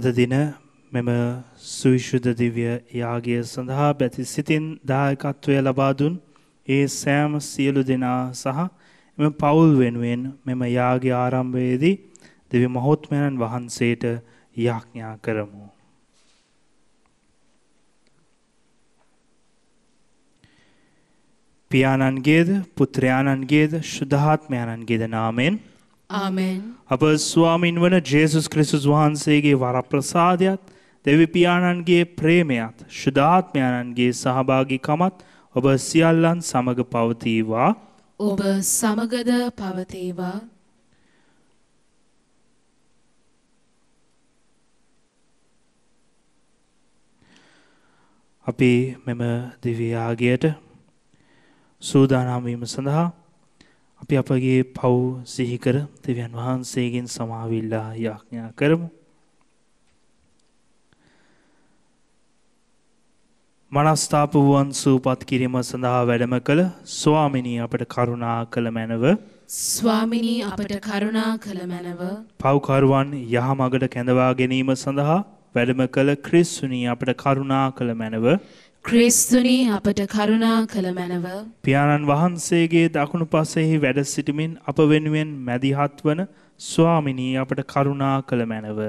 අද දින මෙම සුවිශුද්ධ දිව්‍ය යාගය සඳහා බැති සිතින් දායකත්වය ලබා දුන් ඒ සෑම සියලු දෙනා සහ එම පවුල් වෙනුවෙන් මෙම යාගය ආරම්භයේදී දෙවි මහෝත්මයන් වහන්සේට යාඥා කරමු. පියාණන්ගේද පුත්‍රයාණන්ගේද ශුද්ධාත්මයාණන්ගේද නාමෙන් ආමෙන් අප ස්වාමින් වන ජේසුස් ක්‍රිස්තුස් වහන්සේගේ වරප්‍රසාදයත් දෙවි පියාණන්ගේ ප්‍රේමයත් ශුද්ධාත්මයාණන්ගේ සහභාගිකමත් ඔබ සියල්ලන් සමග පවතිවා. ඔබ සමගද පවතීවා. අපි මෙම දිව්‍යයාගයට සූදානම් වීම සඳහා අපි අපගේ පව් සිහිකර දෙවියන් වහන්සේගෙන් සමාවිල්ලා යාඥා කරමු. මනස්ථාප වුවන් සූපත් කිරීම සඳහා වැඩම කළ ස්වාමිනී අපට කරුණා කළ මැනව ස්වාමිනී අපට කරුණා කළ මැනව පව්කරුවන් යහමගට කැඳවා ගැනීම සඳහා වැඩම කළ ක්‍රිස්සුනී අපට කරුණා කළ මැනව ක්‍රිස්තුනී අපට කරුණා කළ මැනව පියාණන් වහන්සේගේ දකුණු පසෙහි වැඩ සිටිමින් අප වෙනුවෙන් මැදිහත් වන ස්වාමිනී අපට කරුණා කළ මැනව.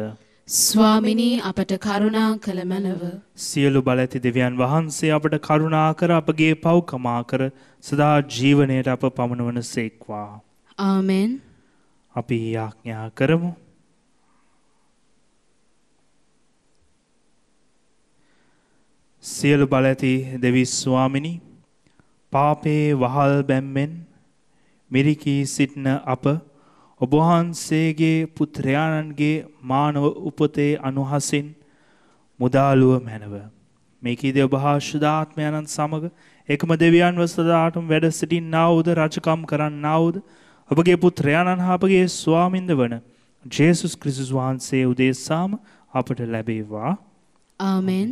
ස්වාමිනී අපට කරුණා කළ මැනව සියලු බලඇති දෙවියන් වහන්සේ අපට කරුණා කර අපගේ පව්කමා කර සදා ජීවනයට අප පමණවන සේක්වා. ආමෙන් අපි යාඥා කරමු. සියලු බලඇති දෙවිස් ස්වාමිනි පාපේ වහල් බැම්මෙන් මිරිකී සිටින අප ඔබවහන්සේගේ පුත්‍රයාණන්ගේ මානව උපතේ අනුහසින් මුදාලුව මැනව. මේකීද ඔබහාශුදාත්මයණන් සමඟ එකම දෙවියන් වසදාටම වැඩ සිටින් නාවුද රජකම් කරන්න නාවුද ඔබගේ පුත්‍රයාණන් හාපගේ ස්වාමින්ද වන ජේසුස් ක්‍රිසිස් වහන්සේ උදේසාම අපට ලැබේවා. ආමෙන්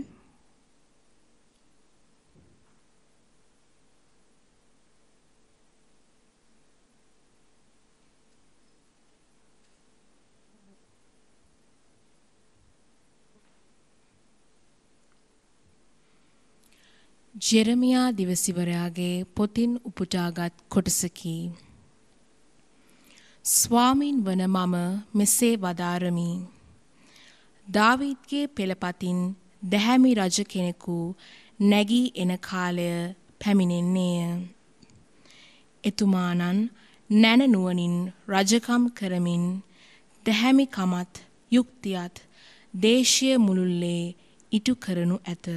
ජෙරමියා දිවසිවරයාගේ පොතින් උපුටාගත් කොටසකි. ස්වාමින් වන මම මෙසේ වදාරමි. දාවිත්ගේ පෙළපතින් දැහැමි රජ කෙනෙකු නැගී එන කාලය පැමිණෙන්නේය. එතුමානන් නැනනුවනින් රජකම් කරමින් දැහැමිකමත් යුක්තියත් දේශය මුළුල්ලේ ඉටු කරනු ඇත.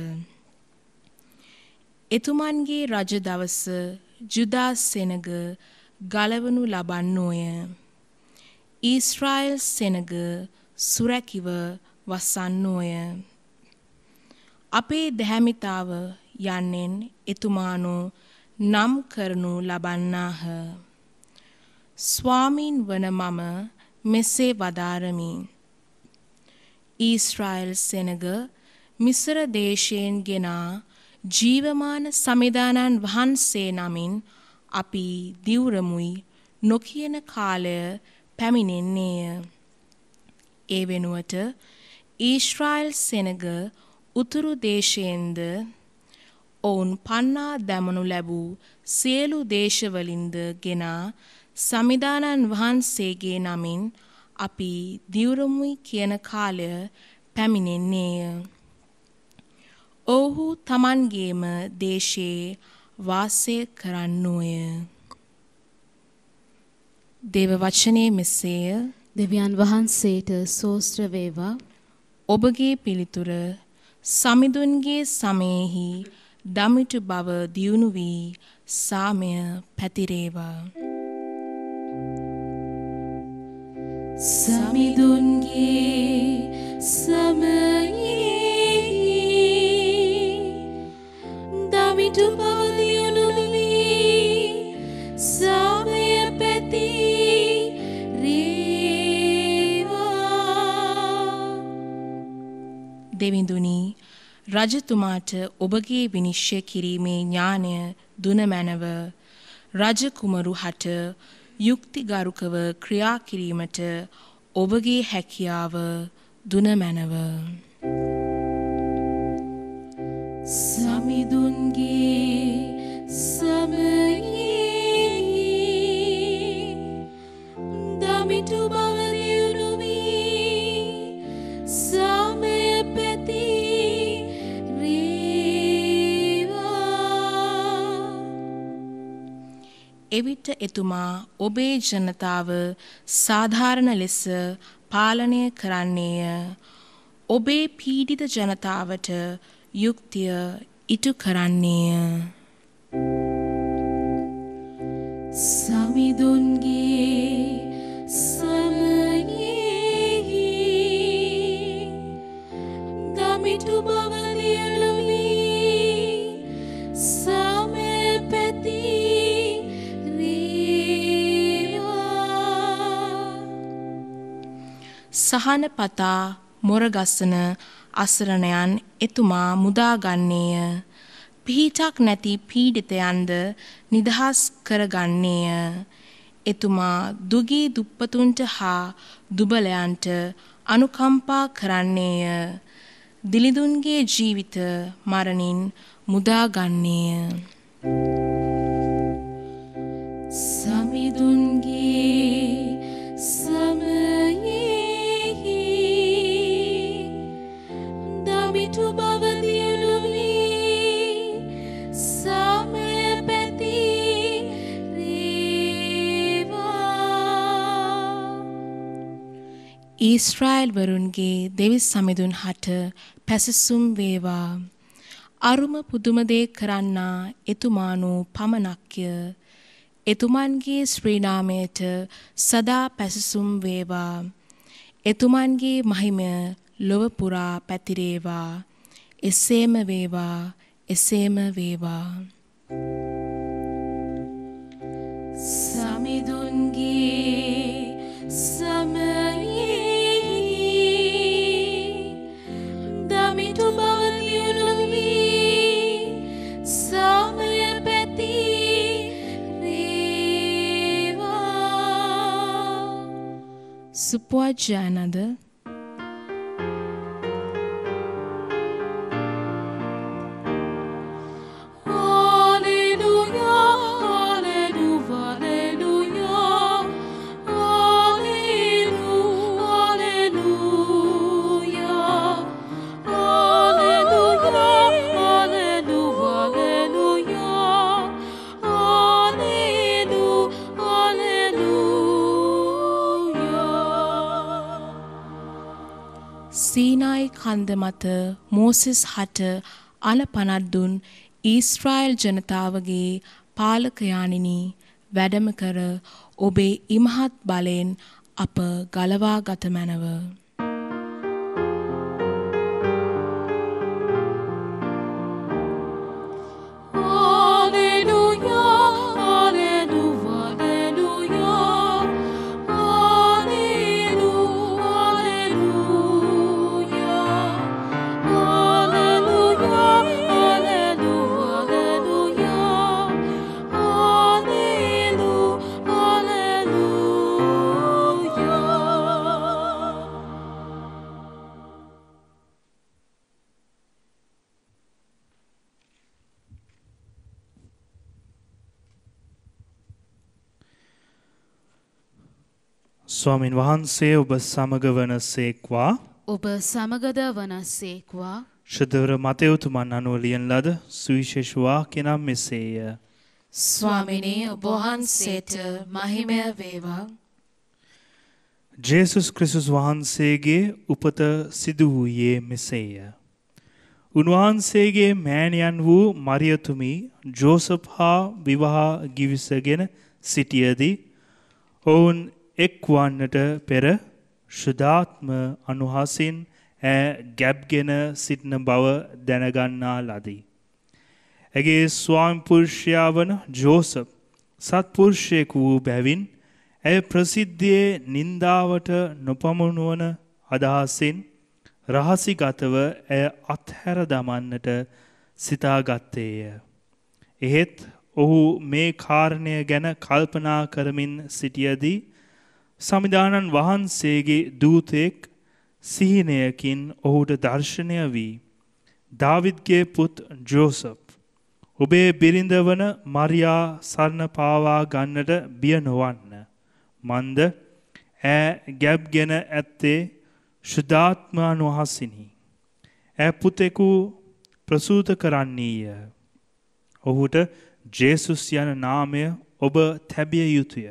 එතුමන්ගේ රජ දවස ජුදා සෙනග ගලවනු ලබන්නෝය. ඊස්රායිල් සෙනග සුරැකිව වසන්නෝය. අපේ දැහැමිතාව යන්නෙන් එතුමානෝ නම් කරනු ලබන්නාහ. ස්වාමීන් වන මම මෙසේ වදාරමි. ඊස්රායිල් සෙනග මිසර දේශයෙන් ගෙනා ජීවමාන සමිදානන් වහන්සේ නමින් අපි දිවුරමුයි නොකියන කාලය පැමිණෙන්නේය. ඒ වෙනුවට ඊශ්‍රායිල් සෙනග උතුරු දේශයෙන්ද ඔවුන් පන්නා දැමනු ලැබූ සියලු දේශවලින්ද ගෙනා සමිදානන් වහන්සේගේ නමින් අපි දිවුරමුයි කියන කාලය පැමිණෙන්නේය. ඔවුහු තමන්ගේම දේශයේ වාසය කරන්නෝය. දේව වචනේ මෙසේය දෙවියන් වහන්සේට සෝස්ත්‍ර වේවා. ඔබගේ පිළිතුර සමිඳුන්ගේ සමයෙහි දමිටු බව දියුණු වී සාමය පැතිරේවා සමිඳුන්ගේ සමයේ මිට පවදියුණුවී සාමය පැතිී දෙවිඳුනි රජතුමාට ඔබගේ විනිශ්චය කිරීමේ ඥානය දුනමැනව රජ කුමරු හට යුක්තිගරුකව ක්‍රියා කිරීමට ඔබගේ හැකියාව දුනමැනව Thank you. සමිඳුන්ගේ සමයේ දමිටු බවදියුණු වී සාමය පැති රේවා එවිට එතුමා ඔබේ ජනතාව සාධාරණ ලෙස පාලනය කරන්නේය. ඔබේ පීඩිත ජනතාවට යුක්තිය ඉටු කරන්නේය. සමිඳුන්ගේ සමයෙහි ගමිටු බව සහන පතා මොරගස්සන අසරණයන් එතුමා මුදාගන්නේය. පිහිටක් නැති පීඩිතයන්ද නිදහස් කරගන්නේය. එතුමා දුගී දුප්පතුන්ට හා දුබලයන්ට අනුකම්පා කරන්නේය. දිලිඳුන්ගේ ජීවිත මරණින් මුදාගන්නේය. සමිඳුන්ගේ ඊස්රායිල් වරුන්ගේ දෙවිස් සමිඳුන් හට පැසසුම් වේවා. අරුම පුදුමදේ කරන්නා එතුමානු පමණක්ය. එතුමන්ගේ ශ්‍රීනාමයට සදා පැසසුම් වේවා. එතුමන්ගේ මහිමය ලොව පුරා පැතිරේවා. එසේම වේවා එසේම වේවා. සමිඳුන්ගේ support each another මත මෝසෙස් හට අල පනත් දුන් ඊස්ට්‍රයිල් ජනතාවගේ පාලකයානිනි වැඩම කර ඔබේ ඉමහත් බලයෙන් අප ගලවා ගත මැනව. ස්වාමින් වහන්සේ ඔබ සමග වන සේක්වා ඔබ සමගද වනස්සේක්වා ශදවර මතයුතුමන් අනුව ලියන් ලද සුවිශේෂවා කෙනම් මෙසේය. ස්වාමිනේ ඔබ වහන්සේට මහිමය වේවා. ජේසුස් ක්‍රිස්තුස් වහන්සේගේ උපත සිදු වූයේ මෙසේය. උන්වහන්සේගේ මෑණියන් වූ මරියතුමි ජෝසප් හා විවාහ ගිවිසගෙන සිටියදී ඔවුන් එක්වන්නට පෙර ශුද්ධාත්ම අනුහසින් ඈ ගැබ්ගෙන සිටින බව දැනගන්නා ලදී. ඇගේ ස්වාම්පුරුෂයා වන ජෝසප් සත්පුරුෂයෙකු වූ බැවින් ඇය ප්‍රසිද්ධියේ නින්දාවට නොපමුණුවන අදහසින් රහසිගතව ඇය අත්හැර දමන්නට සිතාගත්තේය. එහෙත් ඔහු මේ කාරණය ගැන කල්පනා කරමින් සිටියදී සමිධානන් වහන්සේගේ දූතෙක් සිහිනයකින් ඔහුට දර්ශනය වී දාවිද්ගේ පුත් ජෝසප් ඔබේ බිරිඳ වන මරියා සරණ පාවා ගන්නට බිය නොවන්න. මන්ද ඈ ගැබ්ගෙන ඇත්තේ ශුද්ධාත්මාන් වහසිනි. ඈ පුතෙකු ප්‍රසූත කරන්නීය. ඔහුට ජේසුස් යන නාමය ඔබ තැබිය යුතුය.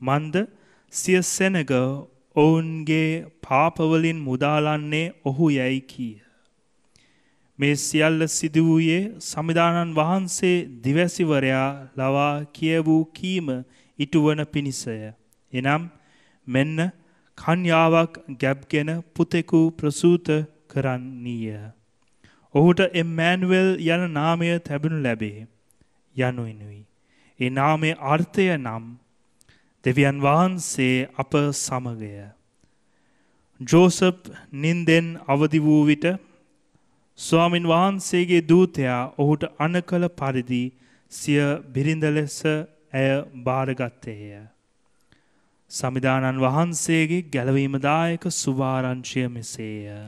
මන්ද සිය සෙනග ඔවුන්ගේ පාපවලින් මුදාලන්නේ ඔහු යැයි කීය. මේ සියල්ල සිදු වූයේ සමිධානන් වහන්සේ දිවැසිවරයා ලවා කියවූ කීම ඉටුවන පිණිසය. එනම් මෙන්න කන්‍යාවක් ගැබ්ගෙන පුතෙකු ප්‍රසූත කරන්නීය. ඔහුට එම්මෑන්වල් යන නාමය තැබෙනු ලැබේ යනුවෙනුයි. ඒ නාමේ අර්ථය නම් දෙවියන් වහන්සේ අප සමගය. ජෝසප් නින්දෙන් අවදි වූ විට ස්වාමින් වහන්සේගේ දූතයා ඔහුට අන කළ පරිදි සිය බිරිඳ ලෙස ඇය භාරගත්තේය. සමිධානන් වහන්සේගේ ගැලවීමදායක සුවාරංශය මෙසේය.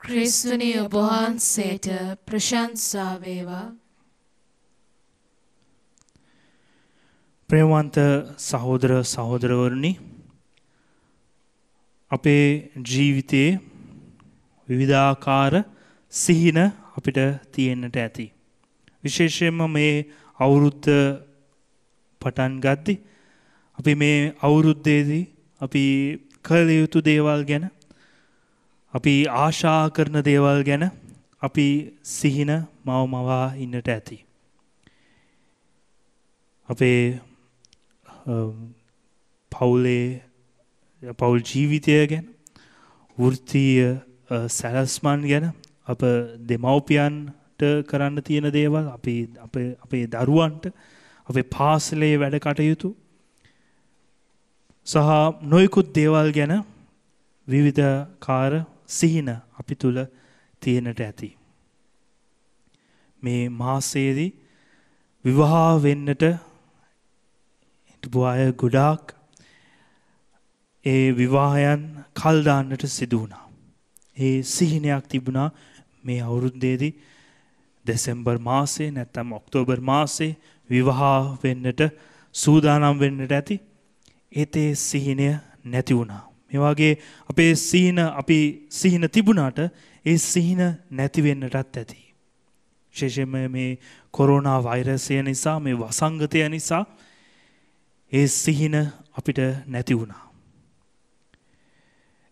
ක්‍රිස්තුනී ඔබ වහන්සේට ප්‍රශංසා වේවා. ප්‍රේමවන්ත සහෝදර සහෝදරවරුනි අපේ ජීවිතයේ විවිධාකාර සිහින අපිට තියෙන්නට ඇති. විශේෂයෙන්ම මේ අවුරුද්ද පටන් ගද්දි අපි මේ අවුරුද්දේදී අපි කළ යුතු දේවල් ගැන අපි ආශා කරන දේවල් ගැන අපි සිහින මව මවා ඉන්නට ඇති. අපේ පවුලේ පවුල් ජීවිතය ගැන වෘත්තීය සැලස්මන් ගැන අප දෙමව්පියන්ට කරන්න තියෙන දේවල් අපි අපේ දරුවන්ට අපේ පාසලේ වැඩ කටයුතු සහ නොයකුත් දේවල් ගැන විවිධකාර සිහින අපි තුළ තියෙනට ඇති. මේ මාසයේදී විවාහ වෙන්නට හිටපු අය ගොඩාක් ඒ විවාහයන් කල් දාන්නට සිදු වුණා. ඒ සිහිනයක් තිබුණා මේ අවුරුද්දේදී දෙසැම්බර් මාසේ නැත්තම් ඔක්තෝබර් මාසේ විවාහ වෙන්නට සූදානම් වෙන්නට ඇති ඒතේ සිහිනය නැති වුණා. මේ වගේ අපේ සිහින අපි සිහින තිබුණාට ඒ සිහින නැති වෙන්නටත් ඇති. විශේෂයෙන්ම මේ කොරෝනා වෛරසය නිසා මේ වසංගතය නිසා ඒ සිහින අපිට නැති වුණා.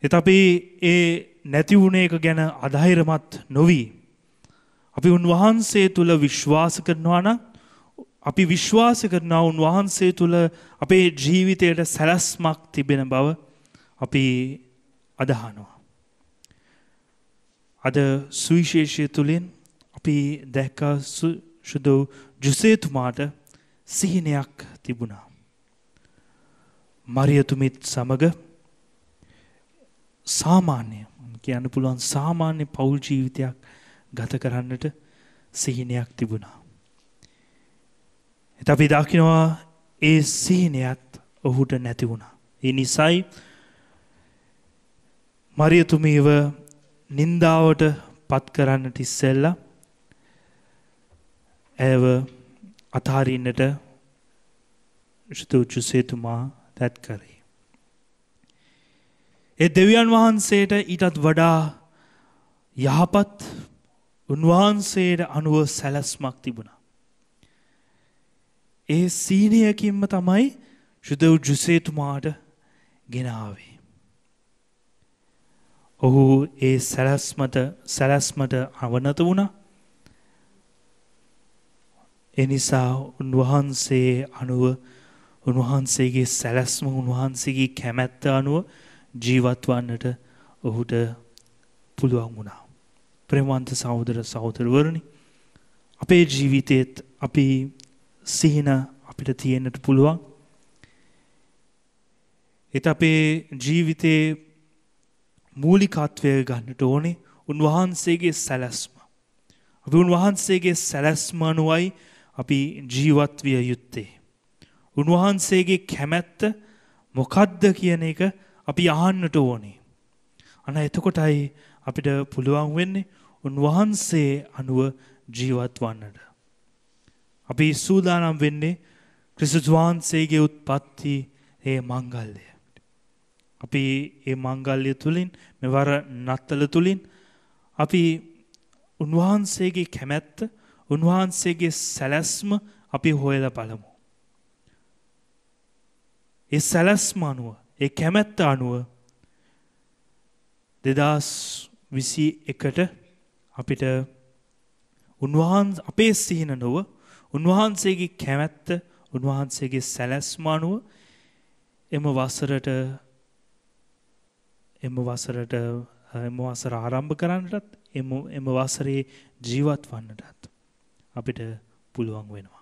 එත අපි ඒ නැති වුණ එක ගැන අධෛර්යමත් නොවි අපි උන්වහන්සේ තුල විශ්වාස කරනවා නම් අපි විශ්වාස කරනා උන්වහන්සේ තුල අපේ ජීවිතයට සැලැස්මක් තිබෙන බව අපි අදහනවා. අද සුවිශේෂය තුළින් අපි දැක්ක සුදු ජුසේතුමාට සිහිනයක් තිබුණා. මරියතුමිත් සමග සාමාන්‍ය කියන්න පුළුවන් සාමාන්‍ය පවුල් ජීවිතයක් ගත කරන්නට සිහිනයක් තිබුණා. එත අපි දකිනවා ඒ සිහිනයත් ඔහුට නැති වුණා. ඒ නිසයි මරියතුමීව නින්දාවට පත් කරන්නට ඉස්සෙල්ල ඇව අතාරින්නට ශුතූචුසේතුමා තැත් කරේ. ඒ දෙවියන් වහන්සේට ඊටත් වඩා යහපත් උන්වහන්සේට අනුව සැලස්මක් තිබුණා. ඒ සීනයකින්ම තමයි ශුදව් ජුසේතුමාට ගෙනාවේ. ඔහු ඒ සැලැස්මට සැලැස්මට අවනත වුණා. එනිසා උන්වහන්සේ අනුව උන්වහන්සේගේ සැලැස්ම උන්වහන්සේගේ කැමැත්ත අනුව ජීවත් වන්නට ඔහුට පුළුවන් වුණා. ප්‍රේමවන්ත සහෝදර සහෝදරවරුනි අපේ ජීවිතේත් අපි සිහින අපිට තියෙන්නට පුළුවන්. එත අපේ ජීවිතේ මූලිකත්වය ගන්නට ඕනේ උන්වහන්සේගේ සැලැස්ම. අපි උන්වහන්සේගේ සැලැස්ම අනුවයි අපි ජීවත් විය යුත්තේ. උන්වහන්සේගේ කැමැත්ත මොකද්ද කියන එක අපි අහන්නට ඕනේ. අන එතකොටයි අපිට පුළුවන් වෙන්නේ උන්වහන්සේ අනුව ජීවත් වන්නට. අපි සූදානම් වෙන්නේ ක්‍රිස්තුස් වහන්සේගේ උත්පත්ති ඒ මංගල්‍යය. අපි ඒ මංගල්‍ය තුළින් මෙවර නත්තල තුළින් අපි උන්වහන්සේගේ කැමැත්ත උන්වහන්සේගේ සැලැස්ම අපි හොයල පළමු. ඒ සැලැස්ම අනුව ඒ කැමැත්ත අනුව දෙදස් විසි එකට අපිට උන්වහන්ස අපේ සිහින නොව උන්වහන්සේගේ කැමැත්ත උන්වහන්සේගේ සැලැස්මානුව එම වසරට එම වසරට එම වසර ආරම්භ කරන්නටත් එම එම වසරේ ජීවත් වන්නටත් අපිට පුළුවන් වෙනවා.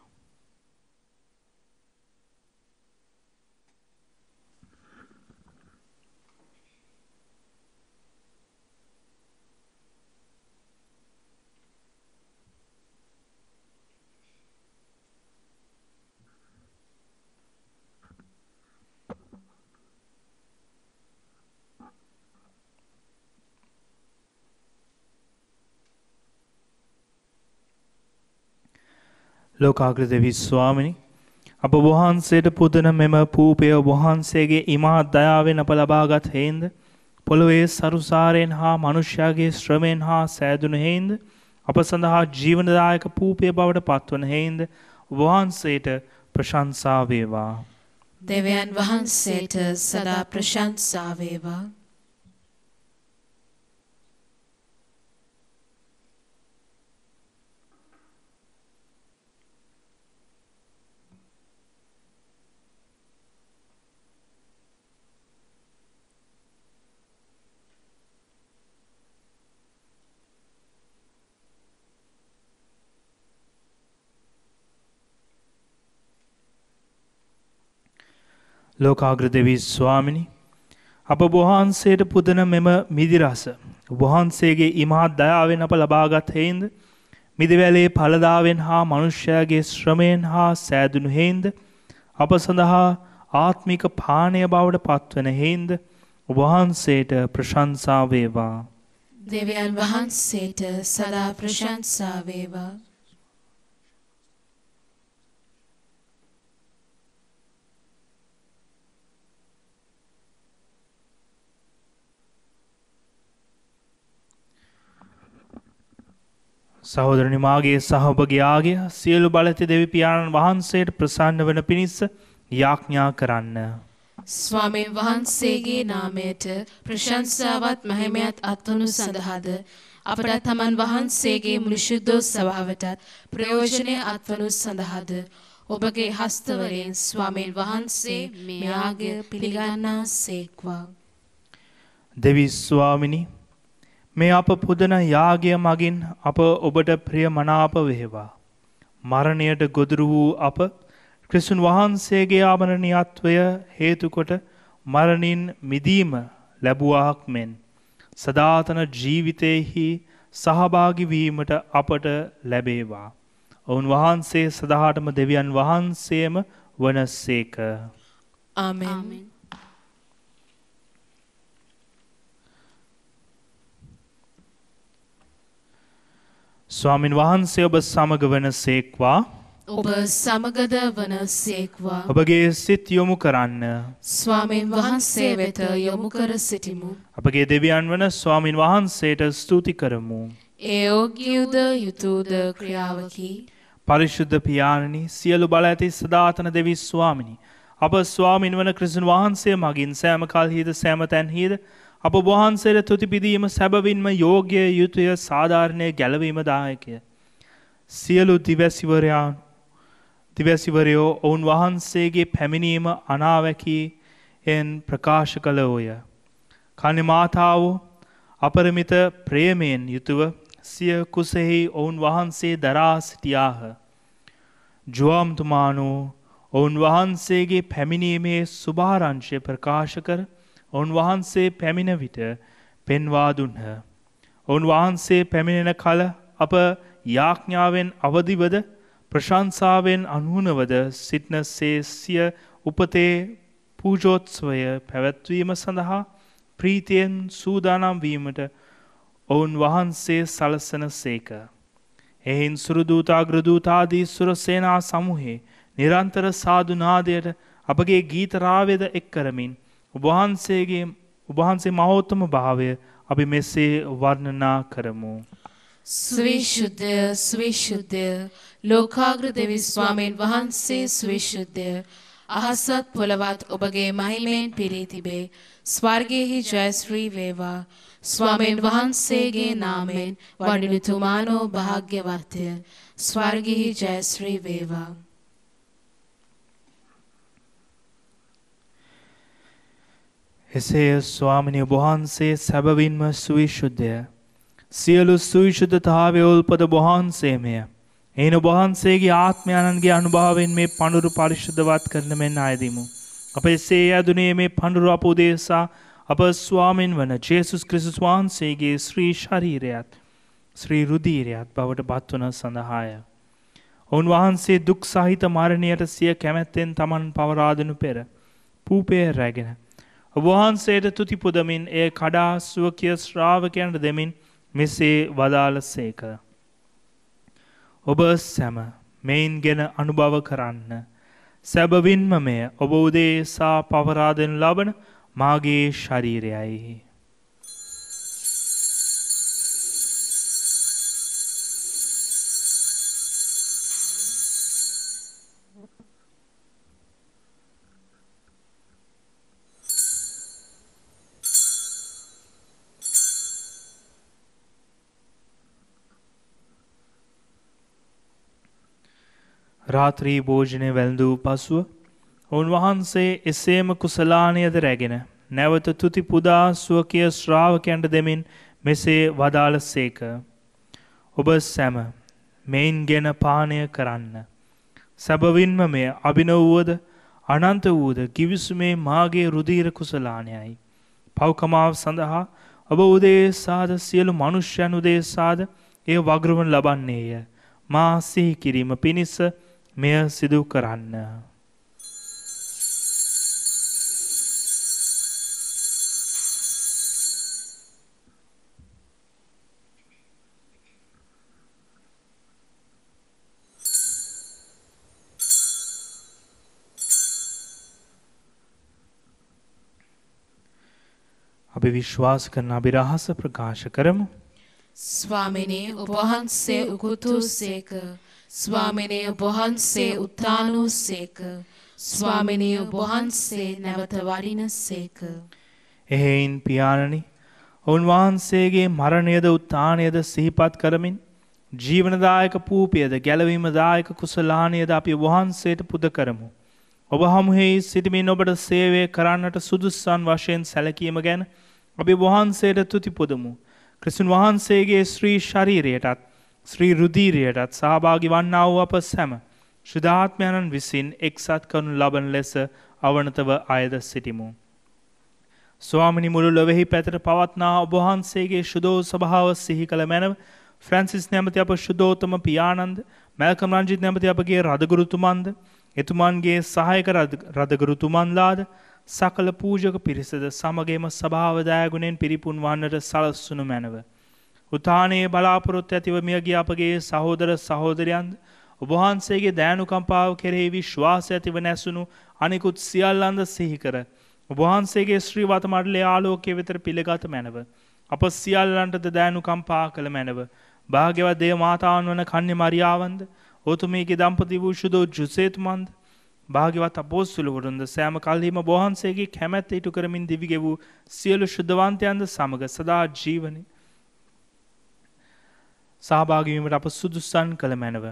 ලෝකාග්‍ර දෙවි ස්වාමිනි අප වහන්සේට පුදන මෙම පූපය වහන්සේගේ ඉමහත් දයාවෙන් අප ලබාගත් හේන්ද? පොළොවේ සරුසාරයෙන් හා මනුෂ්‍යයාගේ ශ්‍රමයෙන් හා සෑදුන හේන්ද? අප සඳහා ජීවනදායක පූපය බවට පත්වන හේන්ද? වහන්සේට ප්‍රශංසා වේවා. දෙවියන් වහන්සේට සදා ප්‍රශංසා ලෝකාග්‍ර දෙවී ස්වාමිනි අප වහන්සේට පුදන මෙම මිදිරස වහන්සේගේ ඉමහත් දයාවෙන් අප ලබාගත් හේන්ද මිදිවැලේ පලදාවෙන් හා මනුෂ්‍යයාගේ ශ්‍රමයෙන් හා සෑදුණු හේන්ද අප සඳහා ආත්මික පානය බවට පත්වන හේන්ද වහන්සේට ප්‍රශංසා වේවා. දෙවියන් වහන්සේට සදා ප්‍රශංසා වේවා සහෝදරනි මාගේ සහ ඔබගේ ආගය සියලු බලති දෙවි පියාණන් වහන්සේට ප්‍රසන්න වන පිණිස යාඥා කරන්න. ස්වාමීන් වහන්සේගේ නාමයට ප්‍රශංසාවත් මහිමයත් අත්වනු සඳහාද අපට තමන් වහන්සේගේ මුළු ශුද්ධ සභාවටත් ප්‍රයෝජනය අත්වනු සඳහාද ඔබගේ හස්තවලින් ස්වාමීන් වහන්සේ මේ ආගය පිළිගන්නා සේක්වා. දෙවි ස්වාමිනි මේ අප පුදන යාගය මගින් අප ඔබට ප්‍රිය මනාප වේවා. මරණයට ගොදුරු වූ අප ක්‍රිස්තුන් වහන්සේගේ ආමරණීයත්වය හේතුකොට මරණින් මිදීම ලැබුවාක් මෙන් සදාතන ජීවිතයෙහි සහභාගි වීමට අපට ලැබේවා. ඔවුන් වහන්සේ සදහටම දෙවියන් වහන්සේම වනසේක. ආමෙන්. ස්වාමින් වහන්සේ ඔබ සමග වන සේක්වා. ඔබ සමගද වන සේක්වා. ඔබගේ සිත් යොමු කරන්න. ස්වාමීන් වහන්සේ වෙත යොමු කර සිටිමු. අපගේ දෙවියන් වන ස්වාමින් වහන්සේට ස්තුති කරමු. ඒ යෝග්‍යයුද යුතුද ක්‍රියාවකි. පරිශුද්ධ පියාණනි සියලු බල ඇති සදාතන දෙවි ස්වාමිනි. අප ස්වාමින් වන ක්‍රිසන් වහන්සේ මගින් සෑම කල්හිද සෑම තැන්හිද අප වහන්සේට තුතිපිදීම සැබවින්ම යෝග්‍ය යුතුය සාධාරණය ගැලවීම දායකය. සියලු දිවැසිවරයාන් දිවැසිවරයෝ ඔවුන් වහන්සේගේ පැමිණීම අනාවැකී එන් ප්‍රකාශ කළෝය. කනිමාතාවෝ අපරමිත ප්‍රේමයෙන් යුතුව සිය කුසෙහි ඔවුන් වහන්සේ දරා සිටියාහ. ජුවම්තුමානෝ ඔවුන් වහන්සේගේ පැමිණීමේ සුභාරංශය ප්‍රකාශ කර ඔවුන් වහන්සේ පැමිණ විට පෙන්වා දුන්හ. ඔවුන් වහන්සේ පැමිණෙන කල අප යාඥාවෙන් අවදිවද ප්‍රශංසාවෙන් අනුවනවද සිටන සේසිය උපතේ පූජෝත්ස්වය පැවැත්වීම සඳහා ප්‍රීතියෙන් සූදානම් වීමට ඔවුන් වහන්සේ සලසන සේක. එහින් සුරදූතාග්‍රදූතාදී සුරසේනා සමුහේ නිරන්තර සාධනාදයට අපගේ ගීතරාවේද එක් කරමින් උබහන්සේගේ උබහන්සේ මහෝත්තම භාවය අපි මෙසේ වර්ණනා කරමු. ස්විශුද්ධය ස්විශුද්ධය ලෝකාග්‍ර දෙවි ස්වාමීන් වහන්සේ ස්විශුද්ධය අහසත් පොළවත් ඔබගේ මහිමයෙන් පිරී තිබේ. ස්වර්ගයෙහි ජයශ්‍රී වේවා. ස්වාමීන් වහන්සේගේ නාමෙන් වඩිනුතුමානෝ භාග්‍යවත්ය ස්වර්ගෙහි ජයශ්‍රී වේවා. එසේය ස්වාමිනි වහන්සේ සැබවින්ම සුවිශුද්ධය සියලු සුවිශුද්ධතාවය උල්පද වහන්සේමය එයින වහන්සේගේ ආත්මයණන්ගේ අනුභාවෙන් මේ පඳුරු පරිශුද්ධවත් කරන මෙන් අයදිමු අප එසේ ඇදුනේ මේ පඳුරු අප උදේසා අප ස්වාමීන් වන ජේසුස් ක්‍රිස්තුස් වහන්සේගේ ශ්‍රී ශරීරයත් ශ්‍රී රුදීරයත් බවට පත්වන සඳහාය. උන්වහන්සේ දුක් සහිත මරණයට සිය කැමැත්තෙන් තමන් පවරාදනු පෙර. පූපය රැගෙන. ඔබවහන්සේට තුති පුදමින් එය කඩා සුවකිය ශ්‍රාවකයන්ට දෙමින් මෙසේ වදාළ සේක. ඔබ සැම මෙයින් ගෙන අනුභව කරන්න. සැබවින්ම මෙය ඔබ උදේ සා පවරාදෙන් ලබන මාගේ ශරීරයයි. රාත්‍රී භෝජනය වැළඳූ පසුව උන්වහන්සේ එසේම කුසලානයද රැගෙන නැවත තුති පුදා සුවකය ශ්‍රාවකයන්ට දෙමින් මෙසේ වදාළ සේක. ඔබ සැම මෙයින් ගෙන පානය කරන්න. සැබවින්ම මෙය අභිනව්වද අනන්ත වූද කිවිසුමේ මාගේ රුදීර කුසලානයයි. පව්කමාව සඳහා ඔබ උදේ සාද සියලු මනුෂ්‍යයන් උදේ සාද එය වගරුවන් ලබන්නේය. මා සිහි කිරීම පිණිස මෙය සිදු කරන්න. අපි විශ්වාස කරන අභිරහස ප්‍රකාශ කරමු. ස්වාමිනේ ඔබවහන්සේ උකුතුසේක ස්වාමිනේ ඔබවහන්සේ උත්තානුසේක ස්වාමිනේ ඔබවහන්සේ නැවත වඩිනසේක එහෙයින් පියාණනි උන්වහන්සේගේ මරණයද උත්තානයද සිහිපත් කරමින් ජීවනදායක පූපියද ගැලවීමදායක කුසලානයද අපි වහන්සේට පුද කරමු. ඔබ හමුහෙහි සිටිමින් ඔබට සේවය කරන්නට සුදුස්සන් වශයෙන් සැලකීම ගැන අපි වහන්සේට තුති පුදමු. ක්‍රිසුන් වහන්සේගේ ශ්‍රී ශරීරයටත් ශ්‍රී රුදීරයටත් සහභාගි වන්නා වූ අප සැම ශුද්ධාත්මයණන් විසින් එක්සත් කරනු ලබන ලෙස අවනතව අයද සිටිමු. ස්වාමිනි මුළු ලොවෙහි පැතට පවත්නා ඔබහන්සේගේ ශුදෝ සභාව සිහි කළ මැනව ෆ්‍රන්සිස් නැමති අප ශුද්ධෝතම පියානන්ද මැල්කම් රංජිත් නැමති අපගේ රදගුරුතුමන්ද එතුමන්ගේ සහයක රදගුරුතුමන්ලාද සකල පූජක පිරිසද සමගේම සභාවදායගුණෙන් පිරිපුන් වන්නට සලස්සුනු මැනව. උතානයේ බලාපොරොත් ඇතිව මියගිය අපගේ සහෝදර සහෝදරයන්ද ඔබහන්සේගේ දෑනුකම්පාව කෙරෙහි විශ්වාස ඇතිව නැසුණු අනිකුත් සියල්ලන්ද සිහිකර. ඔබහන්සේගේ ශ්‍රී වතමටලේ ආලෝකය වෙතර පිළිගත මැනව. අප සියල්ලන්ටද දෑනුකම්පා කළ මැනව. භාග්‍යවත් දේ මාතාවන් වන කන්‍ය මරියාවන්ද ඕතුමේගේ දම්පති වූ ශුදෝ ජුසේතුමන්ද භාග්‍යවත් අපෝස්තුලවරුන්ද සෑම කල්හිම බොහන්සේගේ කැමැත්ත ඉටු කරමින් දිවිගෙ වූ සියලු ශුද්ධවන්තයන්ද සමග සදා ජීවනය සහභාගවීමට අප සුදුස්සන් කළ මැනව.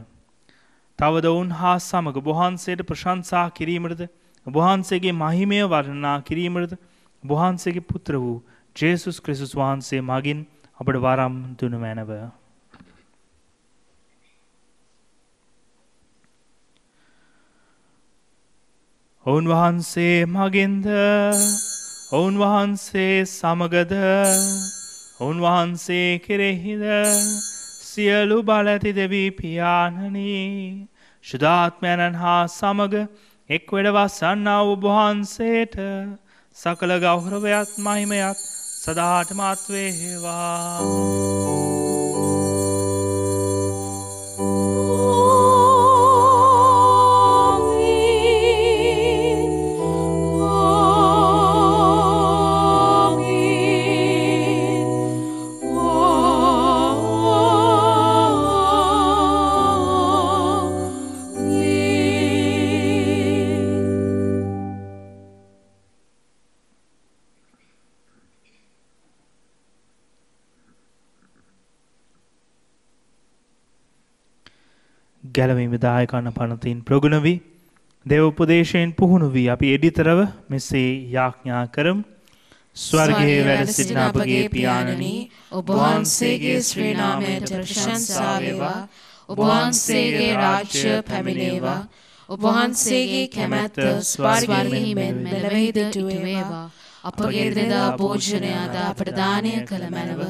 තවද ඔවුන් හා සමග බොහන්සේට ප්‍රශංසා කිරීමටද බොහන්සේගේ මහිමය වරණනා කිරීමටද බොහන්සේගේ පුත්‍ර වූ ජේසුස් ක්‍රිසුස් වහන්සේ මගින් අපට වරම් දුනු මැනව. ඔවුන් වහන්සේ මගෙන්ද ඔවුන් වහන්සේ සමගද ඔවුන් වහන්සේ කෙරෙහිද සියලු බලඇති දෙවී පියාණනී ශුදාත්මයණන් හා සමග එක් වැඩවස්සන්නාව ඔබහන්සේට සකල ගෞරවයත් මහිමයත් සදාටමත්වේ හේවා. ගැලවීම දායකන්න පනතින් ප්‍රගුණ වී දෙව උපදේශයෙන් පුහුණු වී අපි එඩිතරව මෙසේ යාඥා කරම්. ස්වර්ගයේ වැඩ සිටින අපගේ පියාණනි ඔබ වහන්සේගේ ශ්‍රී නාමයට ප්‍රශංසා වේවා. ඔබ වහන්සේගේ රාජ්‍ය පැමිණේවා. ඔබ වහන්සේගේ කැමැත්ත ස්වර්ගයෙහි මෙන් මෙලොවෙහිද ඉටු වේවා අපගේ දෙදා භෝජනය අද අපට දානය කළ මැනව.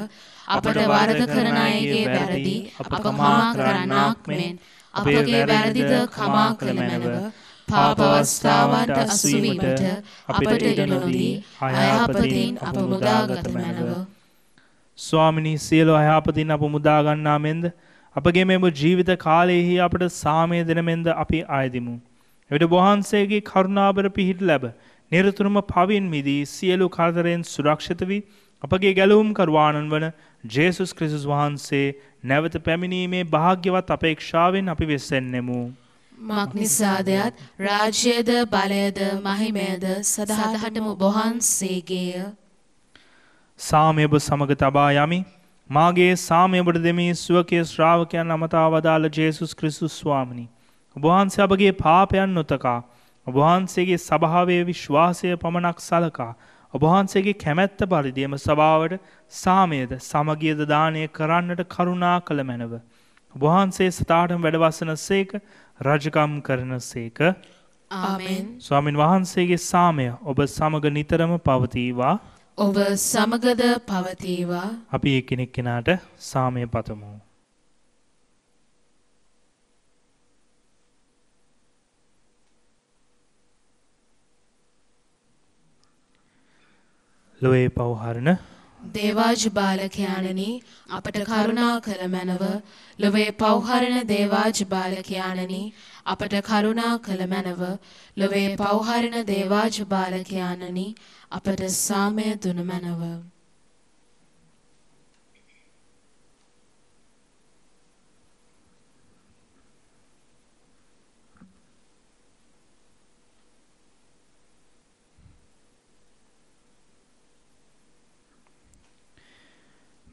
අපට වරද කරන අයගේ වැරදි අප කමා කරන්නාක් මෙන් අපගේ වැරදිද කමා කළ මැනව? පාපවස්ථාවන්ට අසුවීමට අපට ඉඩ නොදී අයහපතින් අප මුදාගත මැනව. ස්වාමිනී සියලු අයහපතින් අප මුදාගන්නා මෙන්ද? අපගේ මෙම ජීවිත කාලයෙහි අපට සාමය දෙනමෙන්ද අපි අයදිමු. එවිට වහන්සේගේ කරුණාබර පිහිට ලැබ නිරතුරුම පවින් මිදී සියලු කරදරයෙන් සුරක්ෂිත වී අපගේ ගැලවුම් කරවාණන් වන ජේසුස් ක්‍රිසුස් වහන්සේ නැවත පැමිණීමේ භාග්‍යවත් අපේක්ෂාවෙන් අපි වෙස්සෙන්නෙමු. මක්නිසාදයත් රාජ්‍යයද බලයද මහිමයද සදහටම බොහන්සේගේය. සාමයබ සමග තබා යමි මාගේ සාමයබට දෙමී ස්වකය ශ්‍රාවකයන් අමතා වදාළ ජේසුස් ක්‍රිසුස් ස්වාමිනි. ඔබහන්සේ අපගේ පාපයන් නොතකා ඔබහන්සේගේ සභාවේ විශ්වාසය පමණක් සලකා ඔබහන්සේගේ කැමැත්ත පරිදියම සභාවට සාමයද සමගියද දානය කරන්නට කරුණා කළ මැනව. ඔබහන්සේ සතාටම වැඩවසන සේක රජකම් කරන සේක ස්වාමින් වහන්සේගේ සාමය ඔබ සමග නිතරම පවතීවා ඔබ සමගද පවතීවා අපි කෙනෙක් කෙනාට සාමය පතමු. ලොවේ පවහරණ. දේවාජ බාලකයාණනි අපට කරුණා කළ මැනව. ලොවේ පවහරණ දේවාජ බාලකයාණනි අපට කරුණා කළ මැනව. ලොවේ පවහරණ දේවාජ බාලකයාණනි අපට සාමය දුන මැනව.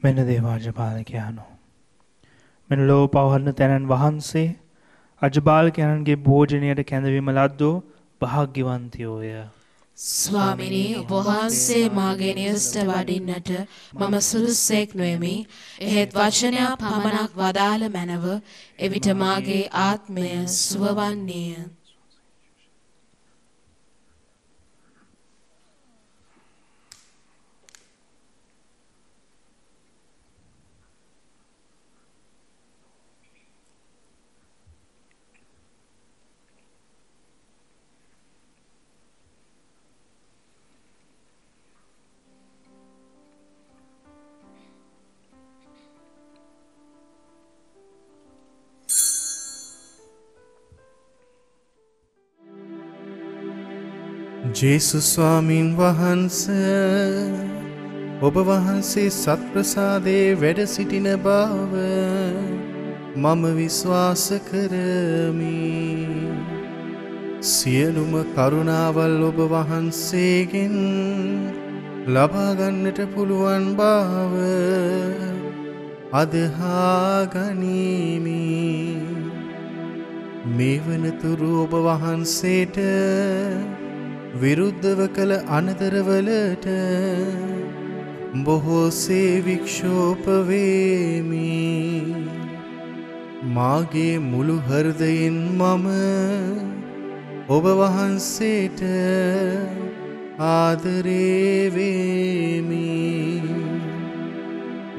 මෙන්න දේවාජපාලකයානු. මෙන ලෝ පවහරණ තැනන් වහන්සේ අජබාලකයන්ගේ භෝජනයට කැඳවීම ලද්දෝ භාග්‍යවන්තයෝය. ස්වාමිනී ඔබහන්සේ මාගේ නියස්ට වඩින්නට මම සුදුස්සෙක් නොෙමි එහෙත් වචනයක් පමණක් වදාළ මැනව එවිට මාගේ ආත්මය සුවවන්නේය. ජේසුස්වාමීන් වහන්ස ඔබ වහන්සේ සත්ප්‍රසාදයේ වැඩ සිටින බව මම විශ්වාස කරමි. සියලුම කරුණාවල් ඔබ වහන්සේගෙන් ලබාගන්නට පුළුවන් බව අදහා ගනීමි. මේ වනතුරු ඔබ වහන්සේට විරුද්ධව කළ අනතරවලට බොහෝසේ වික්ෂෝපවේමි මාගේ මුළු හර්දයෙන් මම ඔබ වහන්සේට ආදරේවේමි.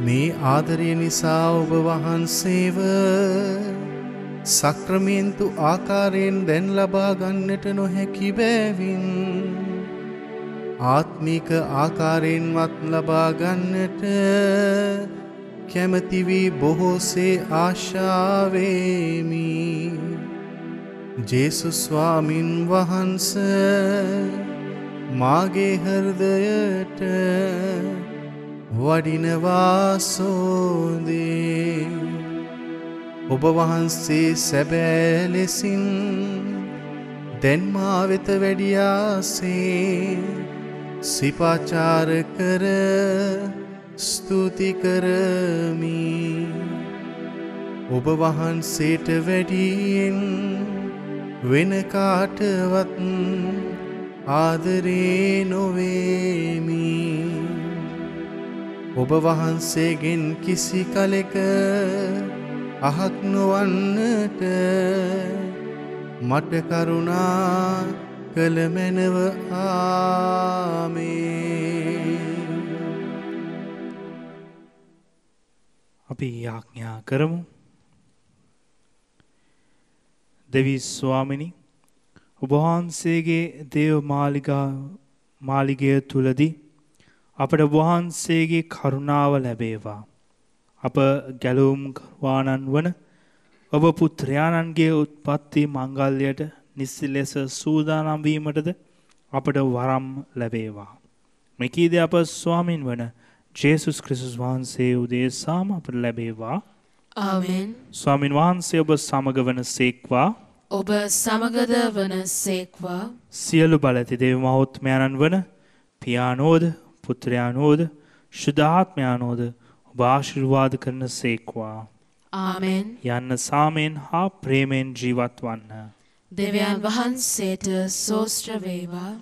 මේ ආදරය නිසා ඔබ වහන්සේව සක්‍රමේන්තු ආකාරයෙන් දැන් ලබා ගන්නට නොහැකි බැවින් ආත්මික ආකාරයෙන්වත් ලබා ගන්නට කැමති වී බොහෝසේ ආශාවේමි. ජේසුස් ස්වාමින් වහන්සේ මාගේ හෘදයට වඩිනවා සෝදේ. ඔබ වහන්සේ සැබෑ ලෙසින් දැන් මා වෙත වැඩියාසේ සිපාචාර කර ස්තුති කරමි. ඔබ වහන්සේට වැඩියෙන් වෙන කාටවත් ආදරේ නොවේමි. ඔබ වහන්සේගෙන් කිසි කලෙක අහක් නොවන්නට මට කරුණා කළ මැනව ආමේ අපි යාඥා කරමු. දෙවි ස්වාමිනි ඔබ වහන්සේගේ දේව මාලිගා මාලිගය තුලදී අපට වහන්සේගේ කරුණාව ලැබේවා. අප ගැලවුම් කරවානන් වන ඔබ පුත්‍රයාණන්ගේ උත්පත්ති මංගල්‍යයට නිස්සි ලෙස සූදානම් වීමටද අපට වරම් ලැබේවා. මෙකීද අප ස්වාමින් වන ජේසුස් ක්‍රිස්තුස් වහන්සේ උදෙසාම අපට ලැබේවා. ස්වාමින් වහන්සේ ඔබ සමග වන සේක්වා ඔබ සමගද වන සේක්වා සියලු බලඇති දේව මහොත්මයාණන් වන පියානෝද පුත්‍රයානෝද ශුද්ධාත්මයානෝද ඔබ ආශිර්වාද කරන සේක්වා. ආමෙන්. යන්න සාමයෙන් හා ප්‍රේමයෙන් ජීවත් වන්න. දෙවියන් වහන්සේට සෝස්ත්‍ර වේවා.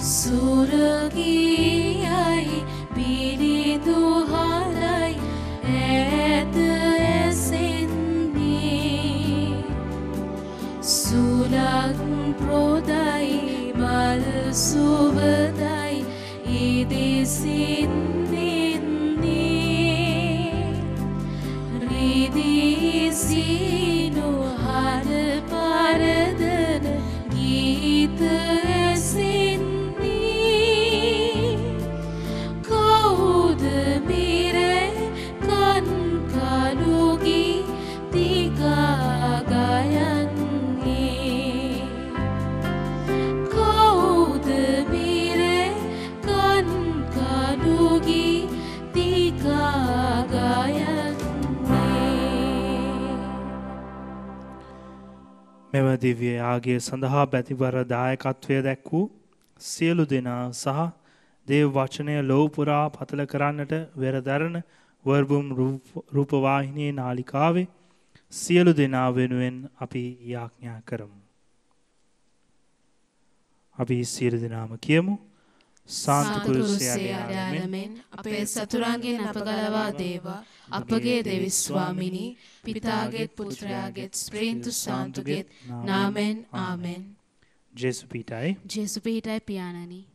소르기 දිව්‍ය යාගය සඳහා බැතිවර දායකත්වය දැක් වූ සියලු දෙනා සහ දේව වචනය ලෝපුරා පතල කරන්නට වෙරදරන වර්බුම් රූපවාහිනයේ නාලිකාවේ සියලු දෙනා වෙනුවෙන් අපි යාඥා කරමු. අපි සියලු දෙනාම කියමු සාන්තුකුරුසයායාලමෙන් අපේ සතුරන්ගෙන් අප ගලවා දේවා. අපගේ දෙවිස්වාමිනි පිතාගෙත් පුත්‍රයාගෙත් ස්ප්‍රීන්තු සාන්තුගෙත්. නාමෙන් ආමෙන්. ජෙසු පිටයි ජේසු පිහිටයි පියාණනි